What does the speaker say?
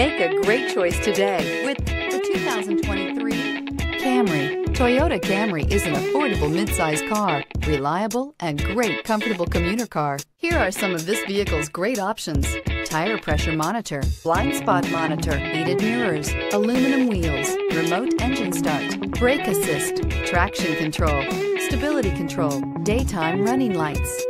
Make a great choice today with the 2023 Camry. Toyota Camry is an affordable midsize car, reliable and great comfortable commuter car. Here are some of this vehicle's great options. Tire pressure monitor, blind spot monitor, heated mirrors, aluminum wheels, remote engine start, brake assist, traction control, stability control, daytime running lights,